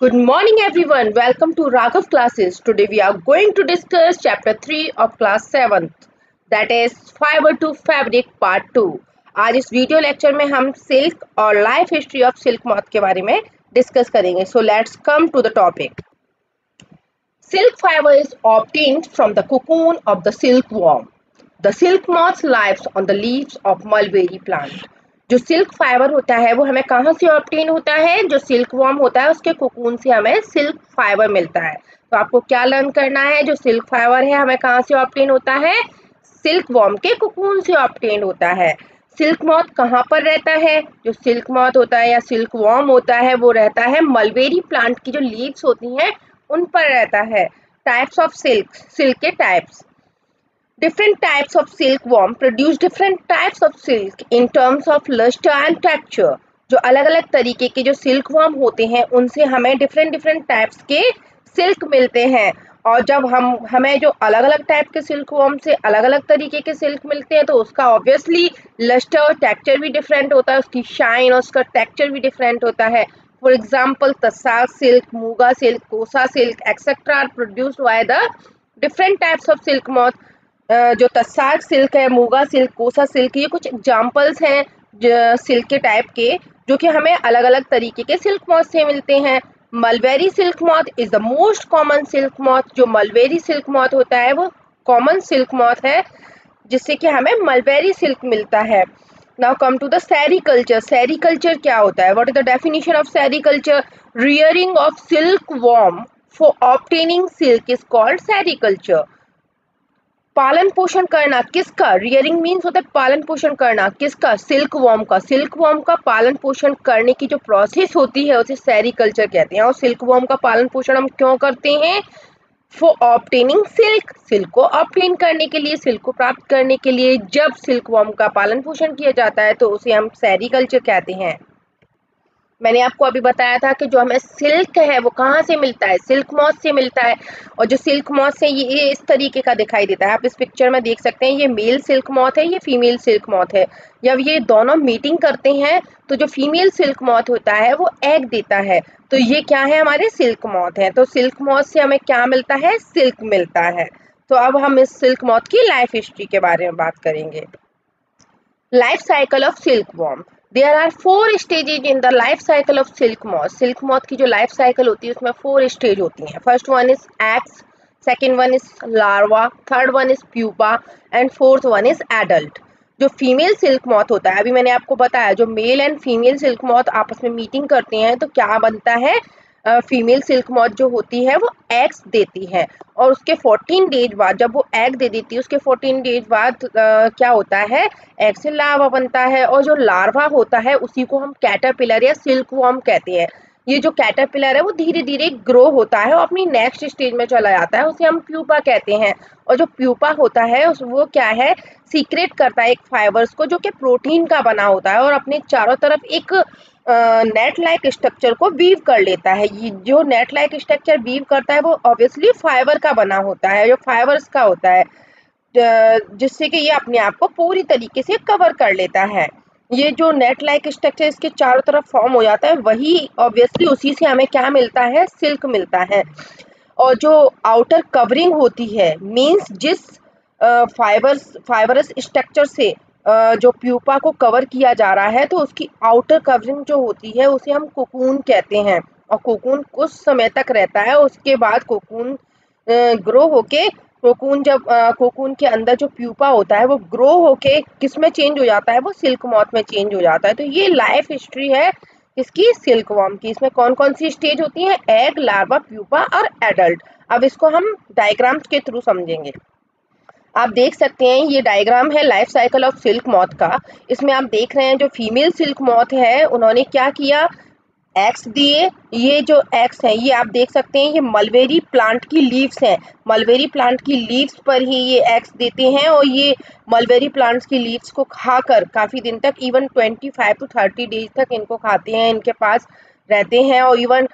Good morning everyone. Welcome to Raghav classes. Today we are going to discuss chapter 3 of class 7th that is fiber to fabric part 2. आज इस video lecture में हम silk और life history of silk moth के बारे में discuss करेंगे so let's come to the topic Silk fiber is obtained from the cocoon of the silkworm. The silk moth lives on the leaves of mulberry plant. जो silk fibre होता है, वो हमें कहाँ से ऑप्टेन होता है? जो सिल्क वॉर्म होता है, उसके कोकून से हमें सिल्क फाइबर मिलता है। तो आपको क्या लर्न करना है? जो सिल्क फाइबर है, हमें कहाँ से ऑप्टेन होता है? सिल्क वॉर्म के कोकून से ऑप्टेन होता है। सिल्क मौत कहाँ पर रहता है? जो सिल्क मौत होता है या सिल्क वॉर्म होता है, वो रहता है मलबेरी प्लांट की जो लीव्स होती हैं, उन पर रहता है। टाइप्स ऑफ़ सिल्क सिल्क के types different types of silkworm produce different types of silk in terms of luster and texture. जो अलग अलग तरीके के जो सिल्क वर्म होते हैं, उनसे हमें डिफरेंट डिफरेंट टाइप्स के सिल्क मिलते हैं। और जब हम, हमें जो अलग अलग टाइप के सिल्क वर्म से अलग अलग तरीके के सिल्क मिलते हैं तो उसका ऑब्वियसली लस्टर और टेक्चर भी डिफरेंट होता है, उसकी शाइन और उसका टेक्चर भी डिफरेंट होता है। For example tussar silk muga silk kosa silk et cetera are produced by the different types of silk moth जो तस्साग सिल्क है, मूगा सिल्क, कोसा सिल्क, ये कुछ एग्जाम्पल्स हैं सिल्क के टाइप के, जो कि हमें अलग अलग तरीके के सिल्क मॉथ से मिलते हैं। Mulberry silk moth is the most common silk moth जो मलबेरी सिल्क मॉथ होता है, वो कॉमन सिल्क मॉथ है, जिससे कि हमें मलबेरी सिल्क मिलता है। Now come to the sericulture sericulture क्या होता है? What is the definition of sericulture rearing of silkworm for obtaining silk is called sericulture पालन पोषण करना किसका? रियरिंग मीन्स होता है पालन पोषण करना। किसका? सिल्क वॉर्म का। सिल्क वॉर्म का पालन पोषण करने की जो प्रोसेस होती है, उसे सेरिकल्चर कहते हैं। और सिल्क वॉर्म का पालन पोषण हम क्यों करते हैं? फॉर ऑप्टेनिंग सिल्क सिल्क को ऑप्टेन करने के लिए सिल्क को प्राप्त करने के लिए जब सिल्क वॉर्म का पालन पोषण किया जाता है तो उसे हम सेरिकल्चर कहते हैं। मैंने आपको अभी बताया था कि जो हमें सिल्क है, वो कहाँ से मिलता है? सिल्क मॉथ से मिलता है और जो सिल्क मॉथ से ये इस तरीके का दिखाई देता है। आप इस पिक्चर में देख सकते हैं, ये मेल सिल्क मॉथ है, ये फीमेल सिल्क मॉथ है। जब ये दोनों मीटिंग करते हैं तो जो फीमेल सिल्क मॉथ होता है, वो एग देता है। तो ये क्या है हमारे सिल्क मॉथ है। तो सिल्क मॉथ से हमें क्या मिलता है? सिल्क मिलता है। तो अब हम इस सिल्क मॉथ की लाइफ हिस्ट्री के बारे में बात करेंगे। Life cycle of silkworm. There are four stages in the life cycle of silk moth silk moth की जो लाइफ साइकिल होती है, उसमें फोर स्टेज होती हैं। First one is eggs second one is larva third one is pupa and fourth one is adult जो female silk moth होता है, अभी मैंने आपको बताया, जो male and female silk moth आपस में मीटिंग करते हैं तो क्या बनता है? फीमेल सिल्क मॉथ जो होती है, वो एग्स देती है। और उसके 14 डेज़ बाद, जब वो एग दे देती है, उसके 14 डेज़ बाद क्या होता है? एग से लार्वा बनता है और जो लार्वा होता है, उसी को हम कैटरपिलर या सिल्क वॉर्म कहते हैं। ये जो कैटरपिलर है, वो धीरे धीरे ग्रो होता है और अपनी नेक्स्ट स्टेज में चला जाता है। उसे हम प्यूपा कहते हैं। और जो प्यूपा होता है, उस, वो क्या है? सीक्रेट करता है एक फाइबर्स को जो कि प्रोटीन का बना होता है और अपने चारों तरफ़ एक नेट लाइक स्ट्रक्चर को वीव कर लेता है। ये जो नेट लाइक स्ट्रक्चर वीव करता है, वो ऑब्वियसली फाइबर का बना होता है, जो फाइबर्स का होता है। जिससे कि ये अपने आप को पूरी तरीके से कवर कर लेता है। ये जो नेट लाइक स्ट्रक्चर इसके चारों तरफ़ फॉर्म हो जाता है वही ऑब्वियसली उसी से हमें क्या मिलता है? सिल्क मिलता है। और जो आउटर कवरिंग होती है मींस जिस फाइबर्स फाइबरस स्ट्रक्चर से जो प्यूपा को कवर किया जा रहा है तो उसकी आउटर कवरिंग जो होती है, उसे हम कोकून कहते हैं। और कोकून कुछ समय तक रहता है, उसके बाद कोकून ग्रो होके कोकून जब कोकून के अंदर जो प्यूपा होता है, वो ग्रो होके किसमें चेंज हो जाता है? वो सिल्क मॉथ में चेंज हो जाता है। तो ये लाइफ हिस्ट्री है इसकी सिल्क वॉर्म की। इसमें कौन कौन सी स्टेज होती है? एग लार्वा प्यूपा और एडल्ट अब इसको हम डायग्राम्स के थ्रू समझेंगे। आप देख सकते हैं, ये डायग्राम है life cycle of silk moth का। इसमें आप देख रहे हैं जो फीमेल सिल्क मॉथ है, उन्होंने क्या किया? एक्स दिए, ये जो एक्स है, ये आप देख सकते हैं, ये मलबेरी प्लांट की लीव्स हैं। मलबेरी प्लांट की लीव्स पर ही ये एक्स देते हैं और ये मलबेरी प्लांट्स की लीव्स को खाकर काफ़ी दिन तक इवन 25 टू 30 डेज़ तक इनको खाते हैं, इनके पास रहते हैं और इवन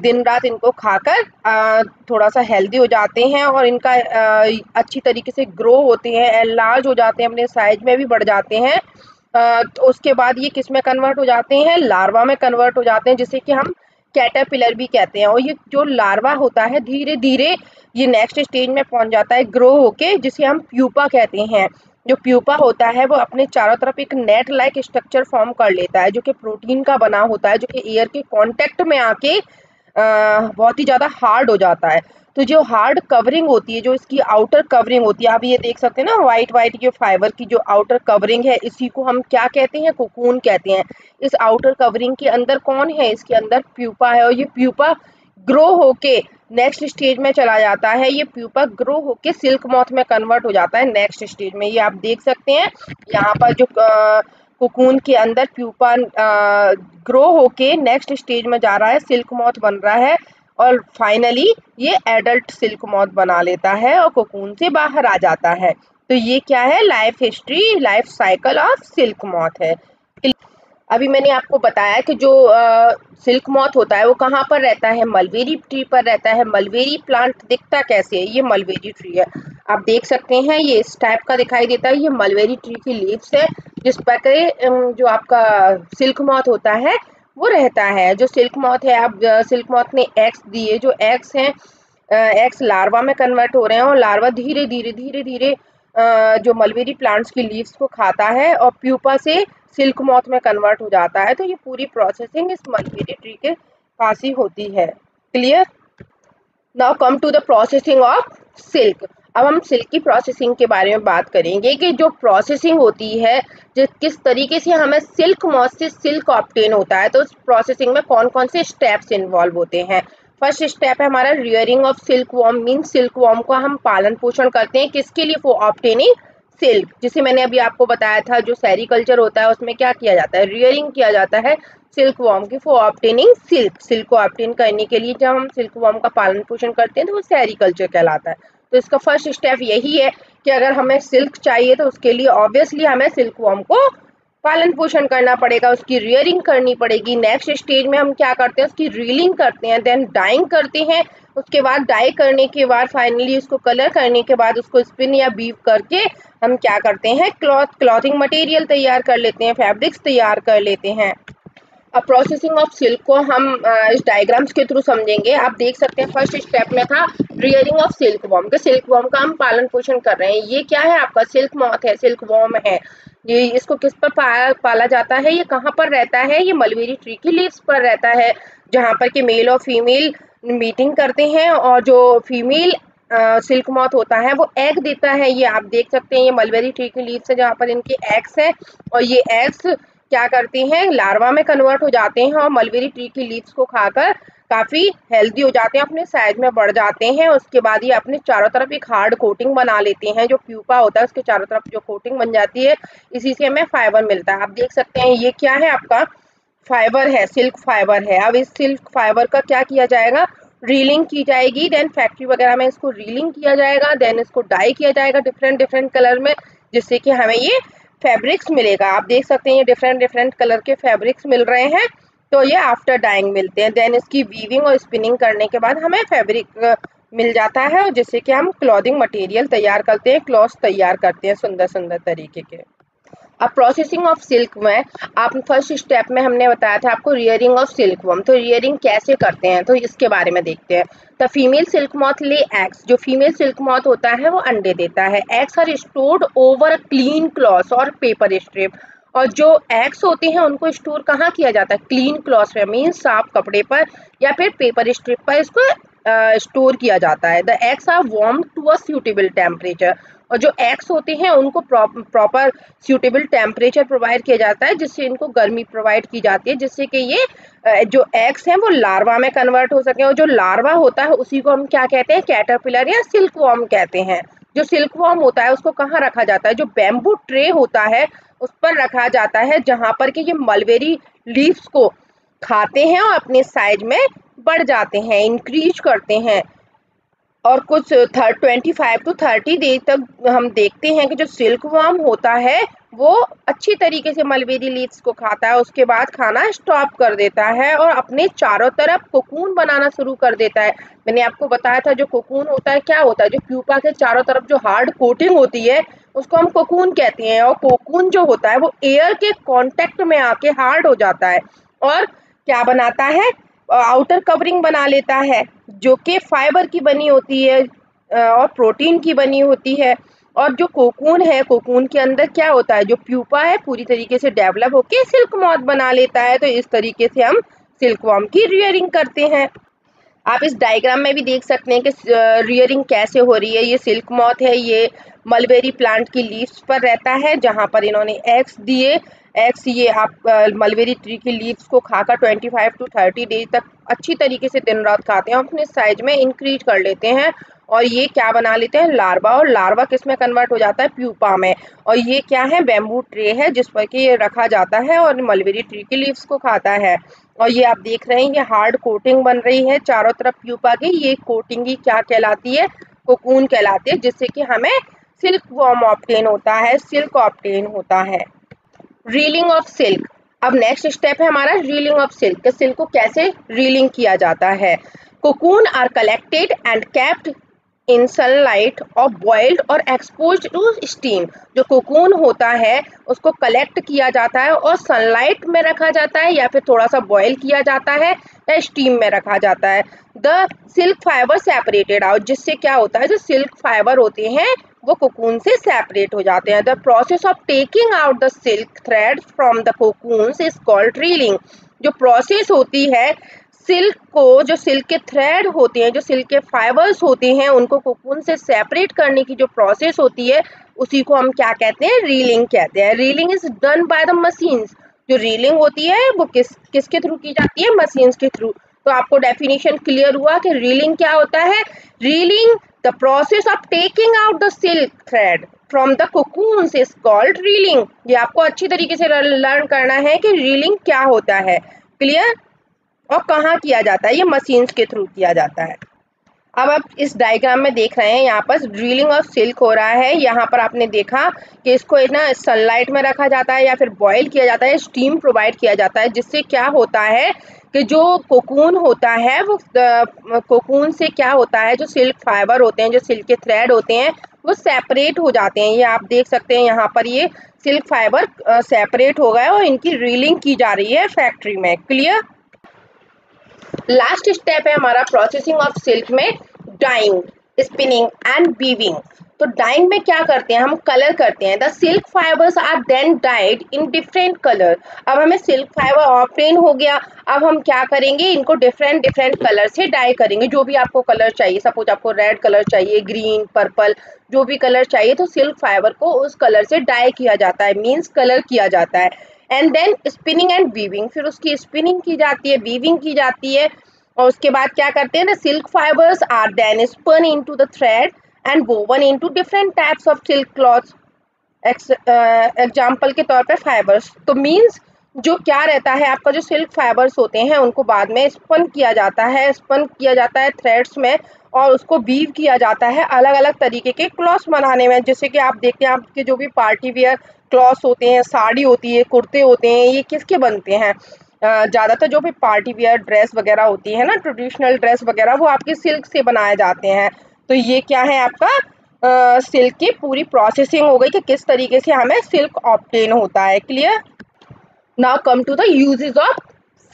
दिन रात इनको खाकर थोड़ा सा हेल्दी हो जाते हैं और इनका अच्छी तरीके से ग्रो होते हैं एंड लार्ज हो जाते हैं, अपने साइज़ में भी बढ़ जाते हैं। तो उसके बाद ये किसमें कन्वर्ट हो जाते हैं? लार्वा में कन्वर्ट हो जाते हैं, जिसे कि हम कैटरपिलर भी कहते हैं। और ये जो लार्वा होता है धीरे धीरे ये नेक्स्ट स्टेज में पहुँच जाता है ग्रो होके, जिसे हम प्यूपा कहते हैं। जो प्यूपा होता है, वो अपने चारों तरफ़ एक नेट लाइक स्ट्रक्चर फॉर्म कर लेता है, जो कि प्रोटीन का बना होता है, जो कि एयर के कांटेक्ट में आके बहुत ही ज़्यादा हार्ड हो जाता है। तो जो हार्ड कवरिंग होती है, जो इसकी आउटर कवरिंग होती है, आप ये देख सकते हैं ना वाइट वाइट जो फाइबर की जो आउटर कवरिंग है, इसी को हम क्या कहते हैं? कोकून कहते हैं। इस आउटर कवरिंग के अंदर कौन है? इसके अंदर प्यूपा है और ये प्यूपा ग्रो होके नेक्स्ट स्टेज में चला जाता है। ये प्यूपा ग्रो होके सिल्क मॉथ में कन्वर्ट हो जाता है नेक्स्ट स्टेज में। ये आप देख सकते हैं, यहाँ पर जो कुकून के अंदर प्यूपा ग्रो होके नेक्स्ट स्टेज में जा रहा है सिल्क मॉथ बन रहा है और फाइनली ये एडल्ट सिल्क मॉथ बना लेता है और कोकून से बाहर आ जाता है। तो ये क्या है? Life history life cycle of silk moth है। अभी मैंने आपको बताया कि जो सिल्क मॉथ होता है, वो कहाँ पर रहता है? मलबेरी ट्री पर रहता है। मलबेरी प्लांट दिखता कैसे है? ये मलबेरी ट्री है। आप देख सकते हैं, ये इस टाइप का दिखाई देता है। ये मलबेरी ट्री की लीव्स है, जिस पर जो आपका सिल्क मॉथ होता है, वो रहता है। जो सिल्क मॉथ है, आप सिल्क मॉथ ने एग्स दिए। जो एग्स हैं एग्स लार्वा में कन्वर्ट हो रहे हैं और लार्वा धीरे धीरे धीरे धीरे जो मलबेरी प्लांट्स की लीव्स को खाता है और प्यूपा से सिल्क मॉथ में कन्वर्ट हो जाता है तो ये पूरी प्रोसेसिंग इस मलबेरी ट्री के पास ही होती है। Clear now come to the processing of silk अब हम सिल्क की प्रोसेसिंग के बारे में बात करेंगे कि जो प्रोसेसिंग होती है जिस किस तरीके से हमें सिल्क मॉथ से सिल्क ऑप्टेन होता है तो उस प्रोसेसिंग में कौन कौन से स्टेप्स इन्वॉल्व होते हैं। फ़र्स्ट स्टेप है हमारा rearing of silk worm mean silk worm को हम पालन पोषण करते हैं। किसके लिए? वो ऑप्टेनिंग सिल्क जिसे मैंने अभी आपको बताया था, जो सेरिकल्चर होता है, उसमें क्या किया जाता है? रियरिंग किया जाता है सिल्क वॉर्म की। फॉर ऑप्टेनिंग सिल्क सिल्क को ऑप्टेन करने के लिए जब हम सिल्क वॉर्म का पालन पोषण करते हैं तो वो सेरिकल्चर कहलाता है। तो इसका फ़र्स्ट स्टेप यही है कि अगर हमें सिल्क चाहिए तो उसके लिए ऑब्वियसली हमें सिल्क वॉर्म को पालन पोषण करना पड़ेगा, उसकी रियरिंग करनी पड़ेगी। नेक्स्ट स्टेज में हम क्या करते हैं? उसकी रीलिंग करते हैं देन डाइंग करते हैं। उसके बाद डाई करने के बाद फाइनली उसको कलर करने के बाद उसको स्पिन या बीव करके हम क्या करते हैं? क्लॉथ क्लॉथिंग मटेरियल तैयार कर लेते हैं फैब्रिक्स तैयार कर लेते हैं। अब प्रोसेसिंग ऑफ़ सिल्क को हम इस डायग्राम्स के थ्रू समझेंगे। आप देख सकते हैं फ़र्स्ट स्टेप में था रियरिंग ऑफ़ सिल्क वॉर्म के सिल्क वॉर्म का हम पालन पोषण कर रहे हैं। ये क्या है आपका? सिल्क मॉथ है सिल्क वॉर्म है। ये इसको किस पर पाया पाला जाता है, ये कहाँ पर रहता है, ये मलवेरी ट्री की लीव्स पर रहता है, जहाँ पर कि मेल और फीमेल मीटिंग करते हैं और जो फीमेल सिल्क मॉथ होता है, वो एग देता है। ये आप देख सकते हैं, ये मलवेरी ट्री की लीव्स है, जहाँ पर इनके एग्स हैं और ये एग्स क्या करते हैं? लार्वा में कन्वर्ट हो जाते हैं और मलबेरी ट्री की लीव्स को खाकर काफ़ी हेल्दी हो जाते हैं, अपने साइज़ में बढ़ जाते हैं। उसके बाद ये अपने चारों तरफ़ एक हार्ड कोटिंग बना लेते हैं। जो प्यूपा होता है, उसके चारों तरफ़ जो कोटिंग बन जाती है, इसी से हमें फाइबर मिलता है। आप देख सकते हैं, ये क्या है आपका? फाइबर है सिल्क फाइबर है। अब इस सिल्क फाइबर का क्या किया जाएगा? रीलिंग की जाएगी देन फैक्ट्री वगैरह में इसको रीलिंग किया जाएगा देन इसको डाई किया जाएगा डिफरेंट डिफरेंट कलर में, जिससे कि हमें ये फैब्रिक्स मिलेगा। आप देख सकते हैं ये डिफरेंट डिफरेंट कलर के फैब्रिक्स मिल रहे हैं। तो ये आफ्टर डाइंग मिलते हैं। देन इसकी वीविंग और स्पिनिंग करने के बाद हमें फैब्रिक मिल जाता है। और जिससे कि हम क्लॉथिंग मटेरियल तैयार करते हैं क्लॉथ तैयार करते हैं सुंदर सुंदर तरीके के। अब प्रोसेसिंग ऑफ़ सिल्क में आप फ़र्स्ट स्टेप में हमने बताया था आपको रियरिंग ऑफ़ सिल्क वर्म तो रियरिंग कैसे करते हैं? तो इसके बारे में देखते हैं। The female silk moth lay eggs जो फीमेल सिल्क मॉथ होता है, वो अंडे देता है। Eggs are stored over clean cloth और पेपर स्ट्रिप और जो एग्स होते हैं, उनको स्टोर कहाँ किया जाता है? क्लीन क्लॉथ में मीन साफ़ कपड़े पर या फिर पेपर स्ट्रिप पर। इसको स्टोर किया जाता है। The eggs are warm to a suitable temperature और जो एग्स होते हैं, उनको प्रॉपर सूटेबल टेम्परेचर प्रोवाइड किया जाता है, जिससे इनको गर्मी प्रोवाइड की जाती है, जिससे कि ये जो एग्स हैं, वो लार्वा में कन्वर्ट हो सके और जो लार्वा होता है, उसी को हम क्या कहते हैं कैटरपिलर या सिल्क वॉर्म कहते हैं। जो सिल्क वॉर्म होता है, उसको कहाँ रखा जाता है? जो बेम्बू ट्रे होता है, उस पर रखा जाता है, जहाँ पर कि ये मलबेरी लीव्स को खाते हैं और अपने साइज़ में बढ़ जाते हैं इंक्रीज करते हैं। और कुछ twenty five to thirty days तक हम देखते हैं कि जो सिल्क वर्म होता है, वो अच्छी तरीके से मलबेरी लीव्स को खाता है, उसके बाद खाना स्टॉप कर देता है और अपने चारों तरफ़ कोकून बनाना शुरू कर देता है। मैंने आपको बताया था जो कोकून होता है, क्या होता है? जो प्यूपा के चारों तरफ़ जो हार्ड कोटिंग होती है, उसको हम कोकून कहते हैं और कोकून जो होता है, वो एयर के कॉन्टेक्ट में आके हार्ड हो जाता है। और क्या बनाता है? आउटर कवरिंग बना लेता है, जो कि फाइबर की बनी होती है और प्रोटीन की बनी होती है। और जो कोकून है कोकून के अंदर क्या होता है, जो प्यूपा है, पूरी तरीके से डेवलप होके सिल्क मॉथ बना लेता है। तो इस तरीके से हम सिल्क वॉर्म की रियरिंग करते हैं। आप इस डायग्राम में भी देख सकते हैं कि रियरिंग कैसे हो रही है। ये सिल्क मॉथ है, ये मलबेरी प्लांट की लीव्स पर रहता है, जहाँ पर इन्होंने एग्स दिए। एग्स ये आप मलबेरी ट्री की लीव्स को खाकर 25 टू 30 डेज़ तक अच्छी तरीके से दिन रात खाते हैं और अपने साइज़ में इंक्रीज कर लेते हैं। और ये क्या बना लेते हैं? लार्वा और लार्वा किसमें कन्वर्ट हो जाता है? प्यूपा में। और ये क्या है? बेम्बू ट्रे है, जिस पर कि ये रखा जाता है और मलबेरी ट्री की लीव्स को खाता है। और ये आप देख रहे हैं, ये हार्ड कोटिंग बन रही है चारों तरफ़ प्यूपा की। ये कोटिंग ही क्या कहलाती है? कोकून कहलाती है, जिससे कि हमें सिल्क वॉर्म ऑप्टेन होता है सिल्क ऑप्टेन होता है। रीलिंग ऑफ़ सिल्क अब नेक्स्ट स्टेप है हमारा रीलिंग ऑफ़ सिल्क सिल्क को कैसे रीलिंग किया जाता है। Cocoon are collected and kept in sunlight और बॉइल्ड और एक्सपोज टू स्टीम जो कोकून होता है, उसको कलेक्ट किया जाता है और सनलाइट में रखा जाता है या फिर थोड़ा सा बॉयल किया जाता है या स्टीम में रखा जाता है। The silk fibre separated out जिससे क्या होता है, जो सिल्क फाइबर होते हैं वो कोकून से सेपरेट हो जाते हैं। The process of taking out the silk thread from the cocoon is called reeling जो प्रोसेस होती है सिल्क को, जो सिल्क के थ्रेड होते हैं, जो सिल्क के फाइबर्स होते हैं, उनको कोकून से सेपरेट करने की जो प्रोसेस होती है, उसी को हम क्या कहते हैं? रीलिंग कहते हैं। Reeling is done by the machines जो रीलिंग होती है, वो किस, किसके थ्रू की जाती है? मशीन्स के थ्रू तो आपको डेफिनेशन क्लियर हुआ कि रीलिंग क्या होता है? Reeling the process of taking out the silk thread from the cocoon is called reeling ये आपको अच्छी तरीके से लर्न करना है कि रीलिंग क्या होता है. क्लियर और कहाँ किया जाता है? ये मशीन्स के थ्रू किया जाता है. अब आप इस डायग्राम में देख रहे हैं, यहाँ पर ड्रिलिंग ऑफ़ सिल्क हो रहा है। यहाँ पर आपने देखा कि इसको ना सनलाइट में रखा जाता है या फिर बॉयल किया जाता है स्टीम प्रोवाइड किया जाता है, जिससे क्या होता है कि जो कोकून होता है, वो कोकून से क्या होता है, जो सिल्क फाइबर होते हैं, जो सिल्क के थ्रेड होते हैं, वो सेपरेट हो जाते हैं। ये आप देख सकते हैं, यहाँ पर ये सिल्क फाइबर सेपरेट हो गए और इनकी रीलिंग की जा रही है फैक्ट्री में। क्लियर लास्ट स्टेप है हमारा प्रोसेसिंग ऑफ़ सिल्क में डाइंग स्पिनिंग एंड बीविंग तो डाइंग में क्या करते हैं? हम कलर करते हैं। The silk fibres are then dyed in different colour अब हमें सिल्क फाइबर ऑप्टेन हो गया। अब हम क्या करेंगे? इनको डिफरेंट डिफरेंट कलर से डाई करेंगे। जो भी आपको कलर चाहिए सपोज़ आपको रेड कलर चाहिए ग्रीन पर्पल जो भी कलर चाहिए तो सिल्क फाइबर को उस कलर से डाई किया जाता है। मीन्स कलर किया जाता है। And then spinning and weaving फिर उसकी स्पिनिंग की जाती है वीविंग की जाती है। और उसके बाद क्या करते हैं ना silk fibres are then spun into the thread and woven into different types of silk cloths example के तौर पे फाइबर्स तो मीन्स जो क्या रहता है, आपका जो सिल्क फाइबर्स होते हैं, उनको बाद में स्पन किया जाता है स्पन किया जाता है थ्रेड्स में। और उसको बीव किया जाता है अलग अलग तरीके के क्लॉथ्स बनाने में, जैसे कि आप देखते हैं, आपके जो भी पार्टी वेयर क्लॉथ्स होते हैं, साड़ी होती है, कुर्ते होते हैं, ये किसके बनते हैं? ज़्यादातर जो भी पार्टी वेयर ड्रेस वगैरह होती है ना ट्रेडिशनल ड्रेस वगैरह, वो आपके सिल्क से बनाए जाते हैं। तो ये क्या है आपका? सिल्क की पूरी प्रोसेसिंग हो गई कि किस तरीके से हमें सिल्क ऑप्टेन होता है clear now come to the uses of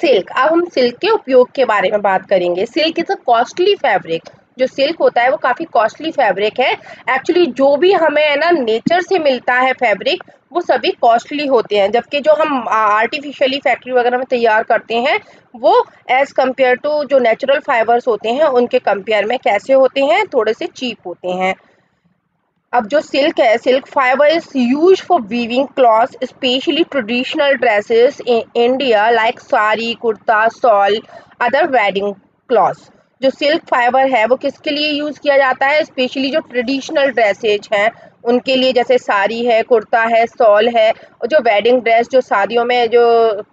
silk अब हम सिल्क के उपयोग के बारे में बात करेंगे। Silk is a costly fabric जो सिल्क होता है वो काफ़ी कॉस्टली फैब्रिक है। एक्चुअली जो भी हमें, है ना नेचर से मिलता है फैब्रिक, वो सभी कॉस्टली होते हैं। जबकि जो हम आर्टिफिशियली फैक्ट्री वगैरह में तैयार करते हैं, वो एज़ कंपेयर टू जो नेचुरल फाइबर्स होते हैं, उनके कंपेयर में कैसे होते हैं, थोड़े से चीप होते हैं। अब जो सिल्क है, silk fibre is use for weaving cloth specially traditional dresses in India like sari kurta shawl other wedding cloths जो सिल्क फाइबर है, वो किसके लिए यूज़ किया जाता है? स्पेशली जो ट्रेडिशनल ड्रेसेज हैं, उनके लिए जैसे साड़ी है, कुर्ता है, सॉल है, और जो वेडिंग ड्रेस जो शादियों में जो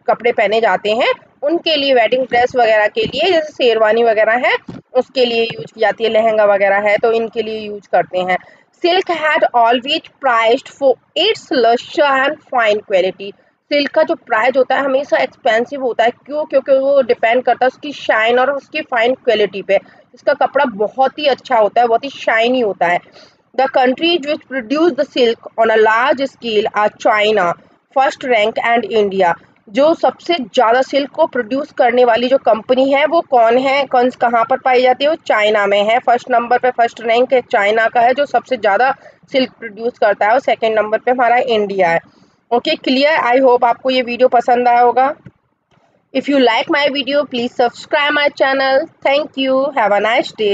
कपड़े पहने जाते हैं, उनके लिए वेडिंग ड्रेस वगैरह के लिए, जैसे शेरवानी वगैरह है, उसके लिए यूज़ की जाती है, लहंगा वगैरह है तो इनके लिए यूज़ करते हैं। Silk had always prized for its lush and fine quality. Silk का जो प्राइस होता है हमेशा एक्सपेंसिव होता है। क्यों? क्योंकि वो डिपेंड करता है उसकी शाइन और उसकी फाइन क्वालिटी पे। इसका कपड़ा बहुत ही अच्छा होता है, बहुत ही शाइनी होता है। The countries which produce the silk on a large scale are China first rank and India जो सबसे ज़्यादा सिल्क को प्रोड्यूस करने वाली जो कंपनी है, वो कौन है? कौन कहाँ पर पाई जाती है? वो चाइना में है। फ़र्स्ट नंबर पे फ़र्स्ट रैंक है चाइना का है, जो सबसे ज़्यादा सिल्क प्रोड्यूस करता है और सेकेंड नंबर पे हमारा इंडिया है। ओके क्लियर आई होप आपको ये वीडियो पसंद आया होगा. If you like my video please subscribe my channel thank you have a nice day